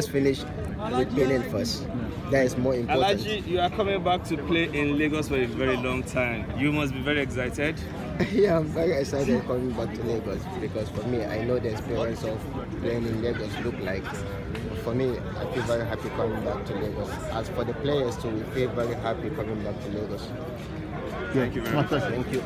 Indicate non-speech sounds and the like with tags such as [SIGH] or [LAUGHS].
Let's finish with Benin first. That is more important. Alhaji, you are coming back to play in Lagos for a very long time. You must be very excited. [LAUGHS] yeah, I'm very excited coming back to Lagos because for me, I know the experience of playing in Lagos look like. For me, I feel very happy coming back to Lagos. As for the players too, we feel very happy coming back to Lagos. Thank you very much. Thank you.